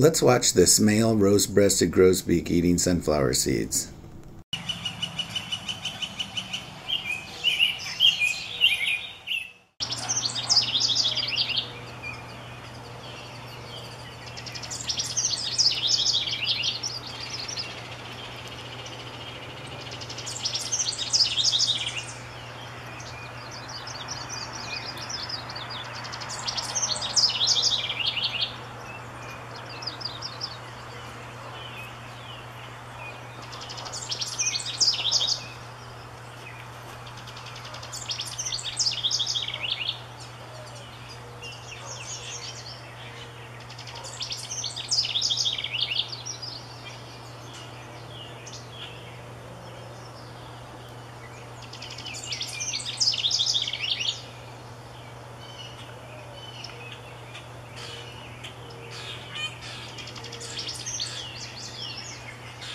Let's watch this male rose-breasted grosbeak eating sunflower seeds.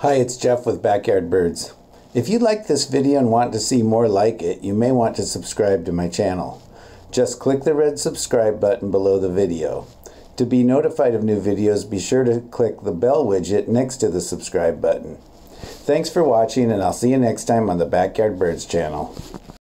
Hi, it's Jeff with Backyard Birds. If you like this video and want to see more like it, you may want to subscribe to my channel. Just click the red subscribe button below the video. To be notified of new videos, be sure to click the bell widget next to the subscribe button. Thanks for watching and I'll see you next time on the Backyard Birds channel.